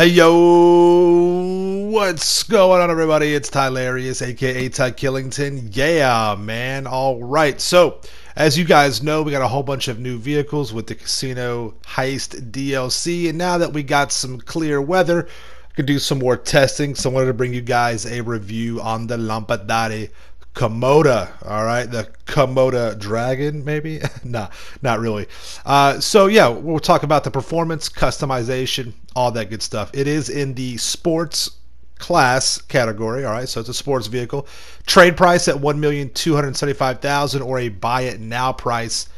Hey yo, what's going on, everybody? It's Tylarious, aka Ty Killington. Yeah, man. All right. So, as you guys know, we got a whole bunch of new vehicles with the Casino Heist DLC, and now that we got some clear weather, I could do some more testing. So, I wanted to bring you guys a review on the Lampadati Komoda. All right, the Komoda Dragon, maybe? nah, not really. Uh, so yeah, we'll talk about the performance, customization, all that good stuff. It is in the sports class category. All right, so it's a sports vehicle. Trade price at one million two hundred seventy-five thousand, or a buy it now price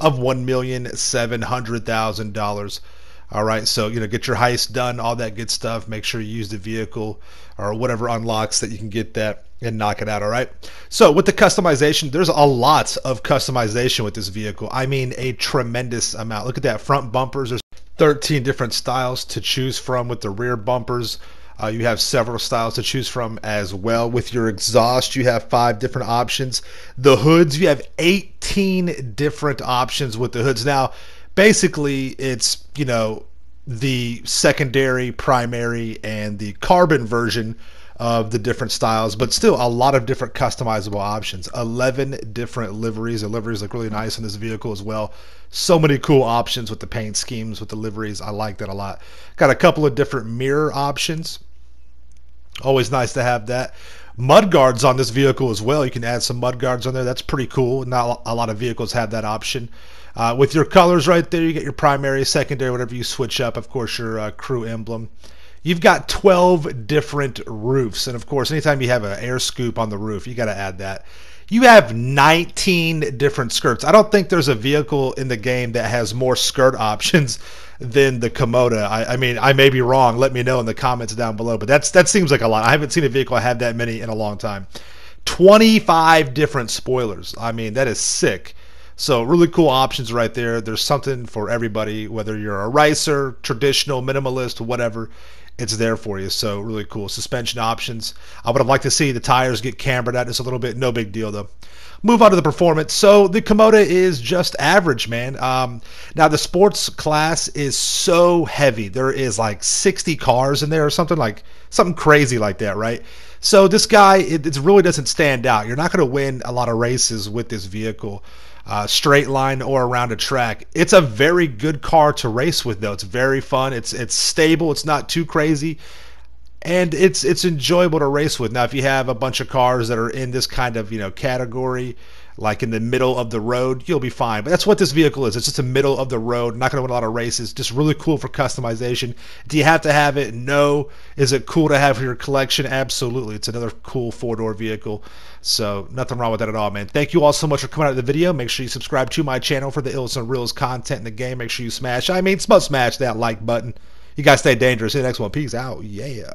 of one million seven hundred thousand dollars. All right, so you know, get your heist done, all that good stuff. Make sure you use the vehicle or whatever unlocks that you can get that and knock it out. All right. So with the customization, there's a lot of customization with this vehicle. I mean, a tremendous amount. Look at that front bumpers. There's 13 different styles to choose from with the rear bumpers. Uh, you have several styles to choose from as well. With your exhaust, you have five different options. The hoods, you have 18 different options with the hoods. Now, basically it's you know the secondary, primary, and the carbon version of the different styles, but still a lot of different customizable options. 11 different liveries. The liveries look really nice in this vehicle as well. So many cool options with the paint schemes, with the liveries. I like that a lot. Got a couple of different mirror options. Always nice to have that. Mud guards on this vehicle as well. You can add some mud guards on there. That's pretty cool. Not a lot of vehicles have that option. Uh, with your colors right there, you get your primary, secondary, whatever you switch up. Of course, your uh, crew emblem. You've got 12 different roofs. And of course, anytime you have an air scoop on the roof, you got to add that. You have 19 different skirts. I don't think there's a vehicle in the game that has more skirt options than the Komoda. I, I, mean, I may be wrong. Let me know in the comments down below. But that's that seems like a lot. I haven't seen a vehicle have that many in a long time. 25 different spoilers. I mean, that is sick. So really cool options right there. There's something for everybody, whether you're a ricer, traditional, minimalist, whatever. It's there for you. So really cool. Suspension options. I would have liked to see the tires get cambered out just a little bit. No big deal though. Move on to the performance. So the Komoda is just average, man. Um, now the sports class is so heavy. There is like 60 cars in there or something like something crazy like that, right? So this guy, it, it really doesn't stand out. You're not going to win a lot of races with this vehicle uh, straight line or around a track. It's a very good car to race with, though. It's very fun. It's it's stable. It's not too crazy, and it's it's enjoyable to race with. Now, if you have a bunch of cars that are in this kind of you know category, like in the middle of the road, you'll be fine. But that's what this vehicle is. It's just a middle of the road. Not going to win a lot of races. Just really cool for customization. Do you have to have it? No. Is it cool to have for your collection? Absolutely. It's another cool four door vehicle. So nothing wrong with that at all, man. Thank you all so much for coming out of the video. Make sure you subscribe to my channel for the ills and reels content in the game. Make sure you smash. I mean, smash that like button. You guys stay dangerous. See you next one. Peace out. Yeah.